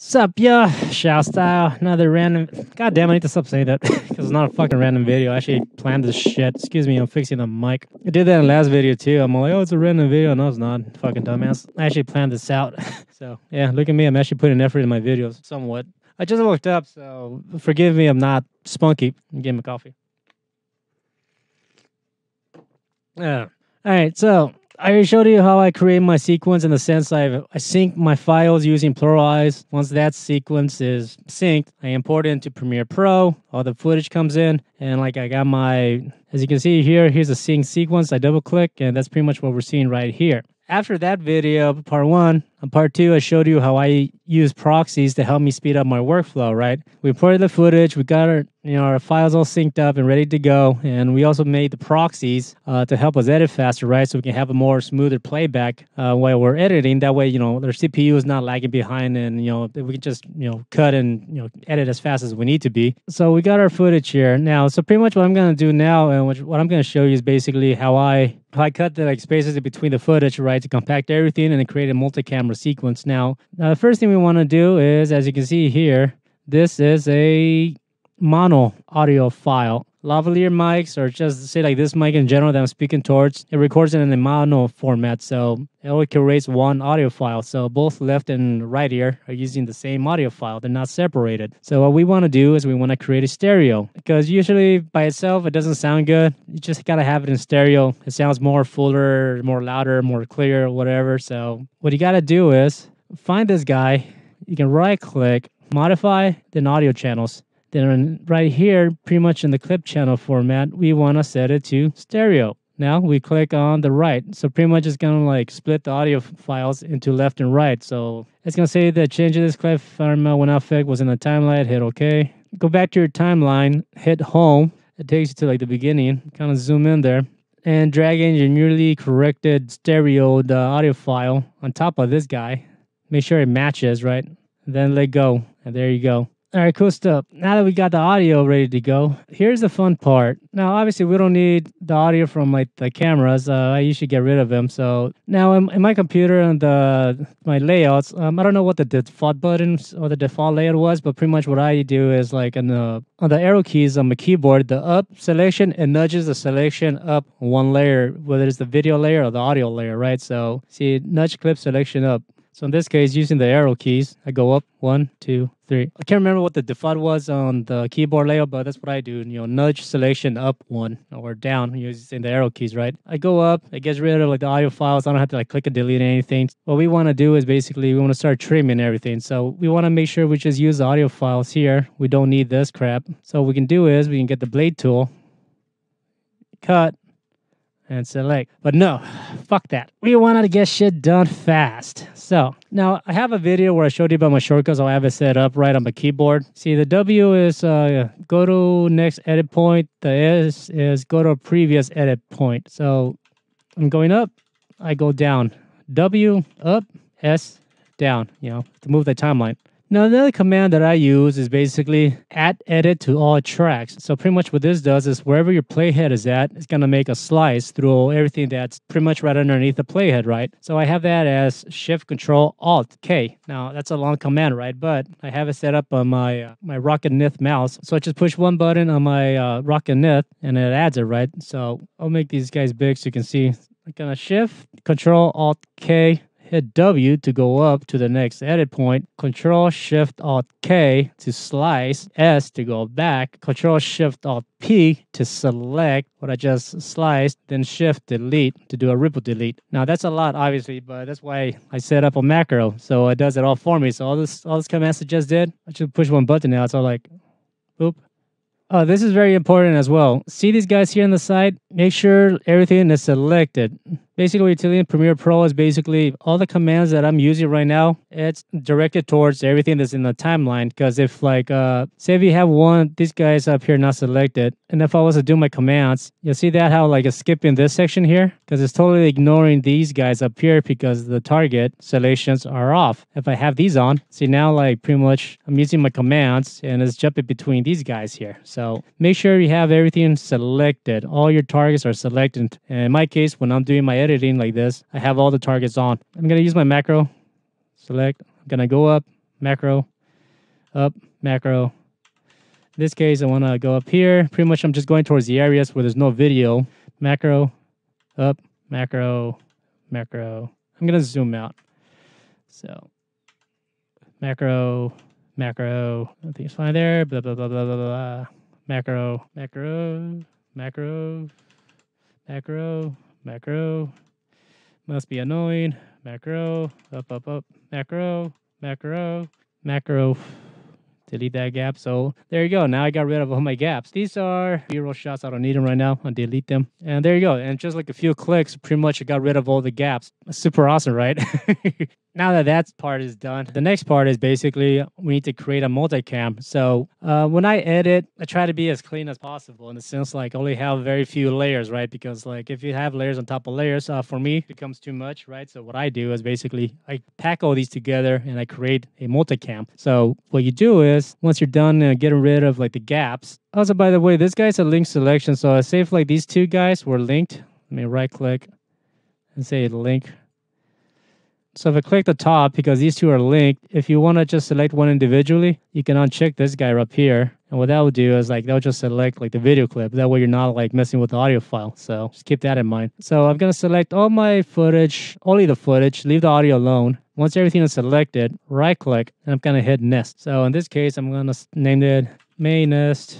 Sup, yeah, Shao Style. Another random. God damn, I need to stop saying that because it's not a fucking random video. I actually planned this shit. Excuse me, I'm fixing the mic. I did that in the last video too. I'm like, oh, it's a random video. No, it's not. Fucking dumbass. I actually planned this out. so, yeah, look at me. I'm actually putting effort in my videos somewhat. I just woke up, so forgive me. I'm not spunky. Give me coffee. Yeah. All right, so I showed you how I create my sequence in the sense I I sync my files using PluralEyes. Once that sequence is synced, I import it into Premiere Pro. All the footage comes in, and like I got my, as you can see here, here's a sync sequence. I double click, and that's pretty much what we're seeing right here. After that video, part one, on part two, I showed you how I use proxies to help me speed up my workflow, right? We imported the footage, we got our, you know, our files all synced up and ready to go. And we also made the proxies uh, to help us edit faster, right? So we can have a more smoother playback uh, while we're editing. That way, you know, our CPU is not lagging behind and, you know, we can just, you know, cut and, you know, edit as fast as we need to be. So we got our footage here. Now, so pretty much what I'm going to do now and what I'm going to show you is basically how I, how I cut the like spaces in between the footage, right, to compact everything and create a multi-camera camera sequence. Now, now the first thing we want to do is, as you can see here, this is a mono audio file. Lavalier mics, or just say like this mic in general that I'm speaking towards, it records it in a mono format. So it only creates one audio file. So both left and right ear are using the same audio file. They're not separated. So what we want to do is we want to create a stereo because usually by itself it doesn't sound good. You just gotta have it in stereo. It sounds more fuller, more louder, more clear, whatever. So what you gotta do is find this guy. You can right click, modify, then audio channels. Then right here, pretty much in the clip channel format, we want to set it to stereo. Now we click on the right. So pretty much it's gonna like split the audio files into left and right. So it's gonna say that changing this clip format when effect was in the timeline, hit OK. Go back to your timeline, hit home. It takes you to like the beginning. Kind of zoom in there and drag in your newly corrected stereo the audio file on top of this guy. Make sure it matches, right? Then let go. And there you go. All right, cool stuff. Now that we got the audio ready to go, here's the fun part. Now, obviously, we don't need the audio from like the cameras. Uh, I usually get rid of them. So now in, in my computer and the my layouts, um, I don't know what the default buttons or the default layout was, but pretty much what I do is like on the on the arrow keys on my keyboard, the up selection it nudges the selection up one layer, whether it's the video layer or the audio layer, right? So see, nudge clip selection up. So in this case, using the arrow keys, I go up one, two, three. I can't remember what the default was on the keyboard layout, but that's what I do. You know, nudge selection up one or down using the arrow keys, right? I go up, it gets rid of like the audio files. I don't have to like click and delete anything. What we want to do is basically we want to start trimming everything. So we want to make sure we just use the audio files here. We don't need this crap. So what we can do is we can get the blade tool, cut, and select. But no, fuck that. We wanted to get shit done fast. So now I have a video where I showed you about my shortcuts. I'll have it set up right on my keyboard. See, the W is uh, go to next edit point. The S is go to previous edit point. So I'm going up, I go down. W up, S down, you know, to move the timeline. Now, another command that I use is basically add edit to all tracks. So pretty much what this does is wherever your playhead is at, it's going to make a slice through everything that's pretty much right underneath the playhead, right? So I have that as Shift Control Alt K. Now, that's a long command, right? But I have it set up on my uh, my Roccat Nyth mouse. So I just push one button on my uh, Roccat Nyth and it adds it, right? So I'll make these guys big so you can see. I'm going to Shift Control Alt K hit W to go up to the next edit point, Control Shift Alt K to slice, S to go back, Control Shift Alt P to select what I just sliced, then Shift Delete to do a ripple delete. Now that's a lot, obviously, but that's why I set up a macro, so it does it all for me. So all this all this commands I just did, I just push one button now. It's all like, boop, Oh, this is very important as well. See these guys here on the side? Make sure everything is selected. Basically, Utility Premiere Pro is basically all the commands that I'm using right now. It's directed towards everything that's in the timeline. Because if, like, uh, say if you have one, these guys up here not selected, and if I was to do my commands, you'll see that how like it's skipping this section here because it's totally ignoring these guys up here because the target selections are off. If I have these on, see now like pretty much I'm using my commands and it's jumping between these guys here. So make sure you have everything selected. All your targets are selected. And in my case, when I'm doing my editing like this, I have all the targets on. I'm gonna use my macro, select, I'm gonna go up, macro, up, macro. In this case, I want to go up here. Pretty much I'm just going towards the areas where there's no video. Macro, up, macro, macro. I'm going to zoom out. So macro, macro, everything's fine there. Blah, blah, blah, blah, blah, blah. Macro, macro, macro, macro, macro. Must be annoying. Macro, up, up, up. Macro, macro, macro. Delete that gap. So there you go. Now I got rid of all my gaps. These are B-roll shots. I don't need them right now. I'll delete them. And there you go. And just like a few clicks, pretty much I got rid of all the gaps. Super awesome, right? now that that part is done, the next part is basically we need to create a multicam. So uh, when I edit, I try to be as clean as possible in the sense like only have very few layers, right? Because like if you have layers on top of layers, uh, for me it becomes too much, right? So what I do is basically I pack all these together and I create a multicam. So what you do is once you're done uh, getting rid of like the gaps. Also, by the way, this guy's a link selection. So I say if like these two guys were linked, let me right click and say link so if I click the top, because these two are linked, if you want to just select one individually, you can uncheck this guy up here. And what that will do is like, they'll just select like the video clip. That way you're not like messing with the audio file. So just keep that in mind. So I'm going to select all my footage, only the footage, leave the audio alone. Once everything is selected, right click, and I'm going to hit nest. So in this case, I'm going to name it main nest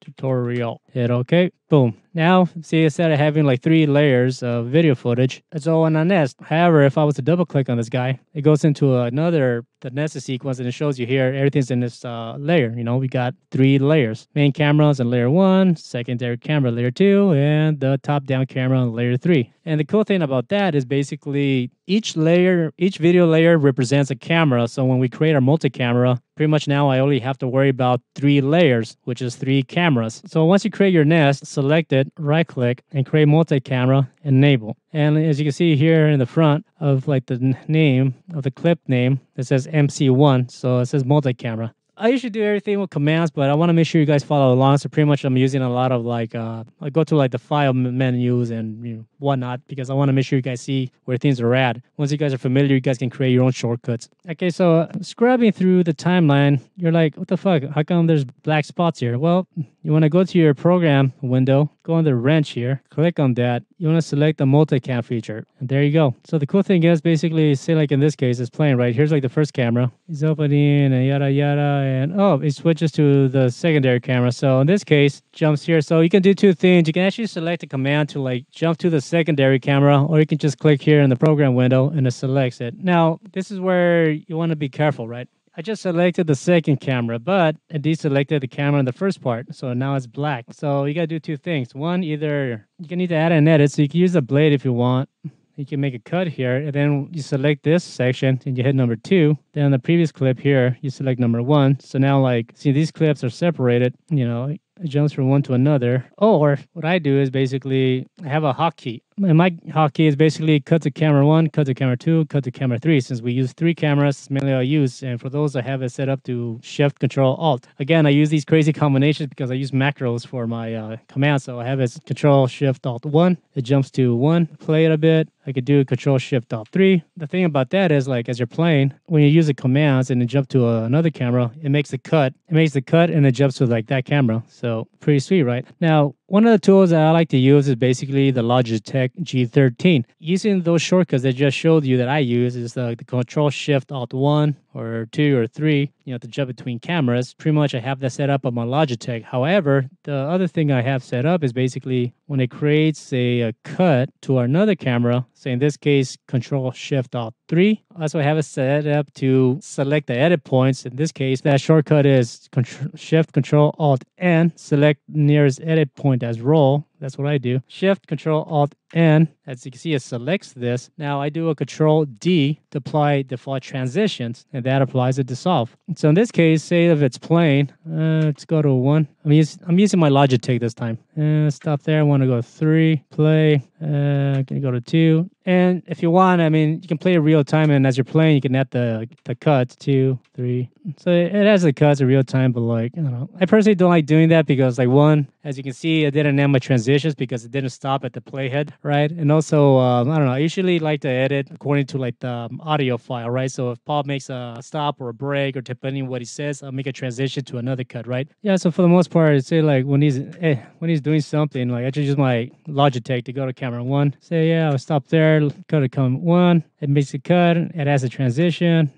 tutorial. Hit OK. Boom. Now, see, instead of having like three layers of video footage, it's all in a nest. However, if I was to double click on this guy, it goes into another, the nested sequence, and it shows you here everything's in this uh, layer. You know, we got three layers main cameras in layer one, secondary camera layer two, and the top down camera in layer three. And the cool thing about that is basically each layer, each video layer represents a camera. So when we create our multi camera, pretty much now I only have to worry about three layers, which is three cameras. So once you create your nest, select it, right click, and create multi-camera, enable. And as you can see here in the front of like the name of the clip name, it says MC1, so it says multi-camera. I usually do everything with commands, but I want to make sure you guys follow along. So pretty much I'm using a lot of like, uh, I go to like the file menus and you know, whatnot because I want to make sure you guys see where things are at. Once you guys are familiar, you guys can create your own shortcuts. Okay, so uh, scrubbing through the timeline, you're like, what the fuck? How come there's black spots here? Well, you want to go to your program window, go on the wrench here, click on that. You want to select the multicam feature, and there you go. So the cool thing is basically, say like in this case, it's playing right. Here's like the first camera. It's opening and yada yada, and oh, it switches to the secondary camera. So in this case, jumps here. So you can do two things. You can actually select a command to like jump to the secondary camera, or you can just click here in the program window and it selects it. Now, this is where you want to be careful, right? I just selected the second camera, but I deselected the camera in the first part, so now it's black. So you gotta do two things. One, either you can either add an edit, so you can use the blade if you want. You can make a cut here, and then you select this section and you hit number two. Then on the previous clip here, you select number one. So now, like, see, these clips are separated. You know, it jumps from one to another. Or what I do is basically I have a hotkey and my hotkey is basically cut to camera one, cut to camera two, cut to camera three. Since we use three cameras, mainly I use. And for those, I have it set up to Shift, Control, Alt. Again, I use these crazy combinations because I use macros for my uh, command. So I have it Control, Shift, Alt one. It jumps to one. Play it a bit. I could do Control, Shift, Alt three. The thing about that is like as you're playing, when you use the commands and then jump to uh, another camera, it makes the cut. It makes the cut and it jumps to like that camera. So pretty sweet, right? Now one of the tools that I like to use is basically the Logitech G13. Using those shortcuts that just showed you that I use is the, the Control Shift Alt 1 or 2 or 3, you know, to jump between cameras. Pretty much I have that set up on my Logitech. However, the other thing I have set up is basically when it creates a, a cut to another camera, so in this case, Control Shift Alt 3. Also, I have it set up to select the edit points. In this case, that shortcut is Control, Shift Control Alt N. Select nearest edit point as roll. That's what I do. Shift Control Alt N. As you can see, it selects this. Now I do a Control D to apply default transitions, and that applies it to solve. So in this case, say if it's plain, uh, let's go to a one. I'm, use, I'm using my Logitech this time. Uh, stop there. I want to go three. Play. Uh, can go to two. And if you want, I mean, you can play it real time, and as you're playing, you can add the the cuts two, three. So it has the cuts in real time, but like I don't know. I personally don't like doing that because like one, as you can see, it didn't end my transitions because it didn't stop at the playhead right? And also, um, I don't know. I usually like to edit according to like the um, audio file, right? So if Paul makes a stop or a break, or depending on what he says, I'll make a transition to another cut, right? Yeah. So for the most part, I'd say like when he's eh, when he's doing something, like I just use my Logitech to go to camera one. Say yeah, I'll stop there, go to camera one. It makes a cut. It has a transition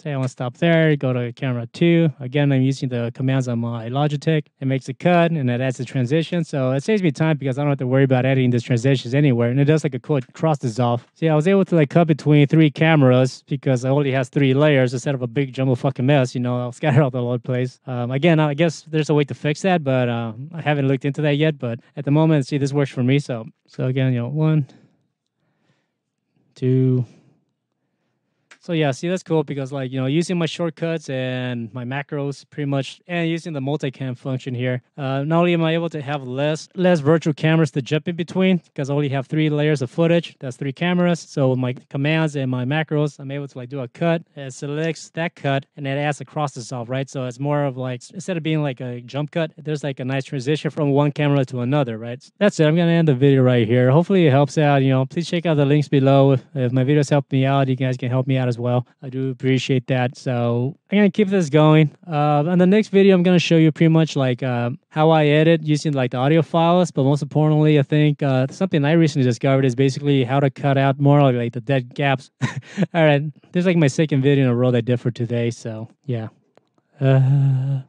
Say I want to stop there, go to camera two. Again, I'm using the commands on my Logitech. It makes a cut and it adds a transition. So it saves me time because I don't have to worry about editing these transitions anywhere. And it does like a cool cross dissolve. See, I was able to like cut between three cameras because it only has three layers instead of a big jumble fucking mess. You know, I'll scatter all the place. Um, again, I guess there's a way to fix that, but uh, I haven't looked into that yet. But at the moment, see, this works for me. So, so again, you know, one, two, so yeah, see that's cool because like you know using my shortcuts and my macros pretty much and using the multicam function here, uh, not only am I able to have less less virtual cameras to jump in between because I only have three layers of footage. That's three cameras. So with my commands and my macros, I'm able to like do a cut. It selects that cut and it adds across itself, right? So it's more of like instead of being like a jump cut, there's like a nice transition from one camera to another, right? That's it. I'm gonna end the video right here. Hopefully it helps out. You know, please check out the links below. If, if my videos help me out, you guys can help me out as well. I do appreciate that. So I'm gonna keep this going. Uh, on the next video, I'm gonna show you pretty much like uh, how I edit using like the audio files. But most importantly, I think uh, something I recently discovered is basically how to cut out more of like the dead gaps. All right, this is like my second video in a row that for today. So yeah. Uh...